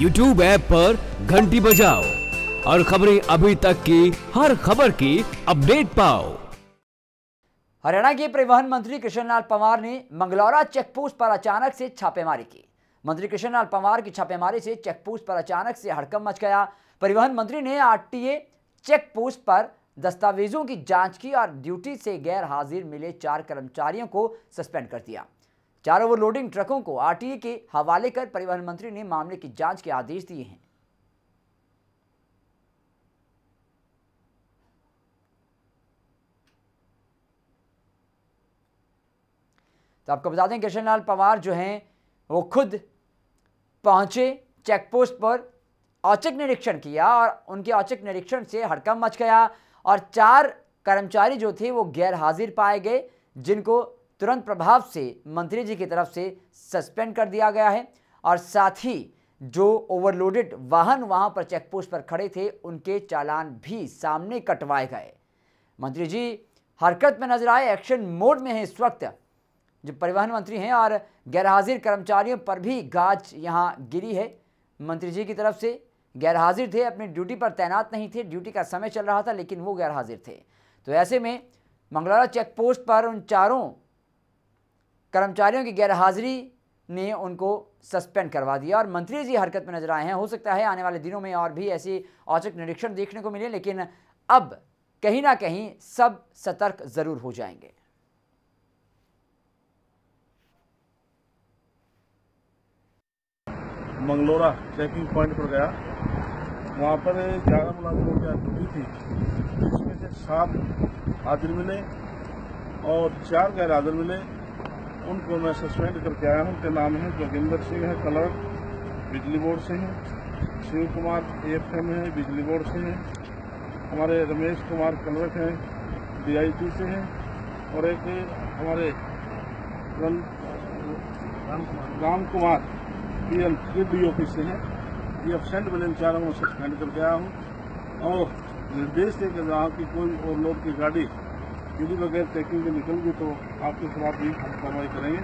YouTube app पर घंटी बजाओ। और खबरें अभी तक की, हर खबर की अपडेट पाओ। हरियाणा के परिवहन मंत्री कृष्णलाल पंवार ने मंगलौरा चेकपोस्ट पर अचानक से छापेमारी की। मंत्री कृष्णलाल पंवार की छापेमारी से चेकपोस्ट पर अचानक से हड़कम मच गया। परिवहन मंत्री ने आरटीए चेक पोस्ट पर दस्तावेजों की जाँच की और ड्यूटी से गैर हाजिर मिले चार कर्मचारियों को सस्पेंड कर दिया। चार ओवरलोडिंग ट्रकों को आरटीए के हवाले कर परिवहन मंत्री ने मामले की जाँच के आदेश दिए हैं। तो आपको बता दें कृष्णलाल पवार जो हैं, वो खुद पहुँचे चेकपोस्ट पर, औचक निरीक्षण किया और उनके औचक निरीक्षण से हड़कम मच गया और चार कर्मचारी जो थे, वो गैर हाजिर पाए गए, जिनको तुरंत प्रभाव से मंत्री जी की तरफ़ से सस्पेंड कर दिया गया है और साथ ही जो ओवरलोडेड वाहन वहाँ पर चेकपोस्ट पर खड़े थे, उनके चालान भी सामने कटवाए गए। मंत्री जी, हरकत में नज़र आए, एक्शन मोड में है इस वक्त। जो परिवहन मंत्री हैं और गैरहाजिर कर्मचारियों पर भी गाज यहाँ गिरी है, मंत्री जी की तरफ़ से गैरहाजिर थे, अपनी ड्यूटी पर तैनात नहीं थे, ड्यूटी का समय चल रहा था, लेकिन वो गैरहाजिर थे। तो ऐसे में मंगलौरा चेक पोस्ट पर उन चारों कर्मचारियों की गैरहाजिरी ने उनको सस्पेंड करवा दिया और मंत्री जी हरकत में नज़र आए हैं। हो सकता है आने वाले दिनों में और भी ऐसी औचक निरीक्षण देखने को मिले, लेकिन अब कहीं ना कहीं सब सतर्क ज़रूर हो जाएँगे। मंगलोरा चेकिंग पॉइंट पर गया। वहाँ पर ग्यारह मुलाजमों की ड्यूटी थी। जिसमें से सात हाजिर मिले और चार गैर हाजिर मिले। उनको मैं सस्पेंड करके आया हूँ। उनके नाम है जोगिंदर सिंह है कलर बिजली बोर्ड से हैं। शिव कुमार एफ़ एम है, बिजली बोर्ड से हैं। हमारे रमेश कुमार कलरक हैं डीआईटी से हैं। और एक हमारे राम कुमार ये ये डी ऑफ़िस से हैं। ये अबसेंट बने, इन चारों को सस्पेंड करके आया हूँ। और निर्देश दे के रहा कि कोई और लोग की गाड़ी किसी बगैर चेकिंग के निकल तो आपके खिलाफ भी हम कार्रवाई करेंगे।